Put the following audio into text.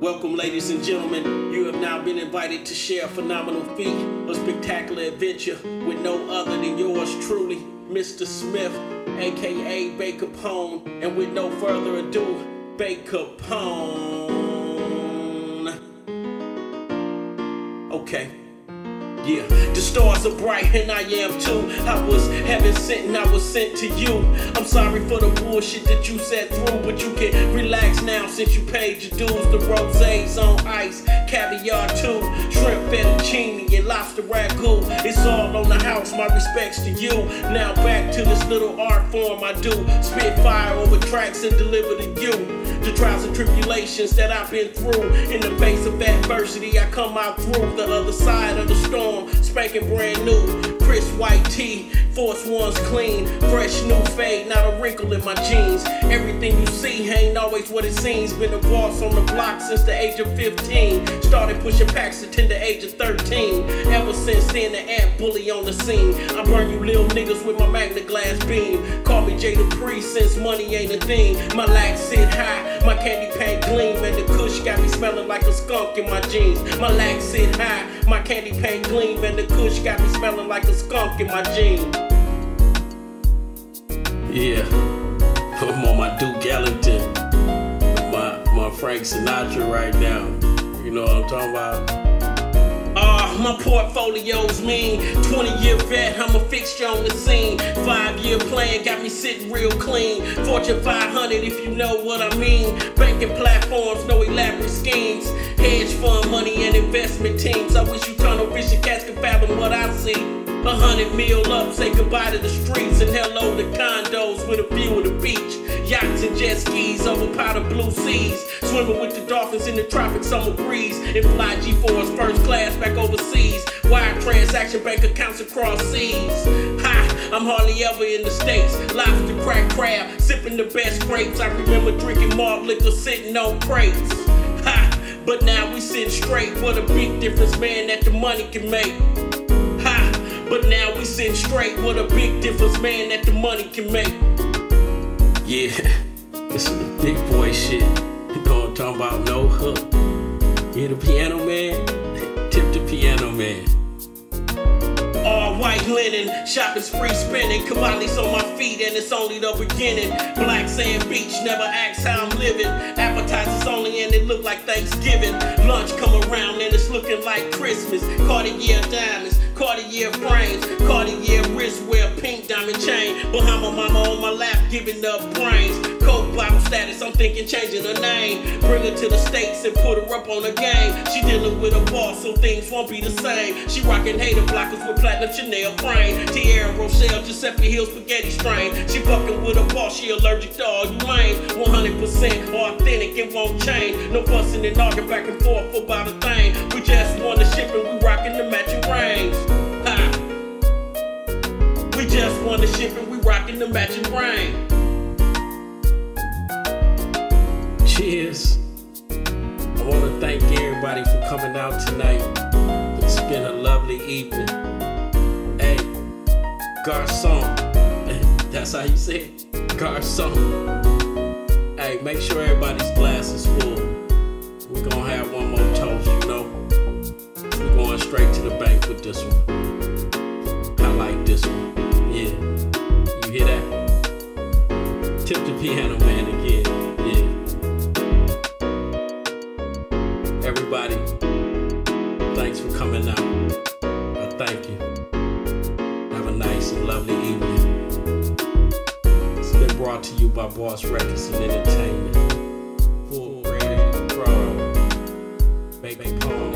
Welcome, ladies and gentlemen. You have now been invited to share a phenomenal feat, a spectacular adventure with no other than yours truly, Mr. Smith, aka Bay Kapone. And with no further ado, Bay Kapone. Okay. Yeah, the stars are bright and I am too. I was heaven sent and I was sent to you. I'm sorry for the bullshit that you sat through, but you can relax now since you paid your dues. The rosés on ice, caviar too, shrimp fettuccine and lobster ragu. It's all on the house. My respects to you. Now back to this little art form I do. Spit fire over tracks and deliver to you. The trials and tribulations that I've been through. In the face of adversity, I come out through the other side of the storm, spanking brand new. Chris White tee, Force One's clean, fresh new fade, not a wrinkle in my jeans. Everything you see ain't always what it seems. Been a boss on the block since the age of 15. Started pushing packs at the age of 13. Ever since then, the ant bully on the scene. I burn you little niggas with my magna glass beam. Dupree since money ain't a thing. My lax sit high, my candy paint gleam, and the kush got me smelling like a skunk in my jeans. My lax sit high, my candy paint gleam, and the kush got me smelling like a skunk in my jeans. Yeah, I'm on my Duke Ellington, my my Frank Sinatra right now. You know what I'm talking about? My portfolio's mean. 20 year vet, I'm a fixture on the scene. Five year plan got me sitting real clean. Fortune 500, if you know what I mean. Banking platforms, no elaborate schemes. Hedge fund money and investment teams. I wish you tunnel vision cats could fathom what I see. A hundred mil up, say goodbye to the streets and hello to condos with a view of the jet skis over powder blue seas. Swimming with the dolphins in the tropic summer breeze. And fly G4s first class back overseas. Wire transaction bank accounts across seas. Ha, I'm hardly ever in the States. Lobster, crack crab, sipping the best grapes. I remember drinking malt liquor sitting on crates. Ha, but now we sitting straight. What a big difference, man, that the money can make. Ha, but now we sitting straight. What a big difference, man, that the money can make. Yeah, this is the big boy shit. You know what I'm talking about? No hook. Yeah, the piano man. Tip the piano man. All white linen, shopping spree spinning. Kamali's on my feet, and it's only the beginning. Black sand beach, never ask how I'm living. Appetizers only, and it look like Thanksgiving. Lunch come around, and it's looking like Christmas. Cartier diamonds, Cartier frames, Cartier wristwear, pink diamond chain. Bahama mama on my lap, giving up brains. Bottle status, I'm thinking changing her name. Bring her to the States and put her up on the game. She dealing with a boss, so things won't be the same. She rocking hater blockers with platinum Chanel frame. Tierra Rochelle, Giuseppe Hill spaghetti strain. She fucking with a boss, she allergic to all you lame. 100% authentic, it won't change. No fussing and arguing back and forth about a thing. We just want the ship and we rocking the matching rings. Ha! We just won the ship and we rocking the matching ring. Cheers. I want to thank everybody for coming out tonight. It's been a lovely evening. Hey, garçon. That's how you say it? Garçon. Hey, make sure everybody's glass is full. We're gonna have one more toast, you know. We're going straight to the bank with this one. I like this one. Yeah. You hear that? Tip the piano man again. Lovely evening. It's been brought to you by Boss Records and Entertainment. Full rated pro. Make Pone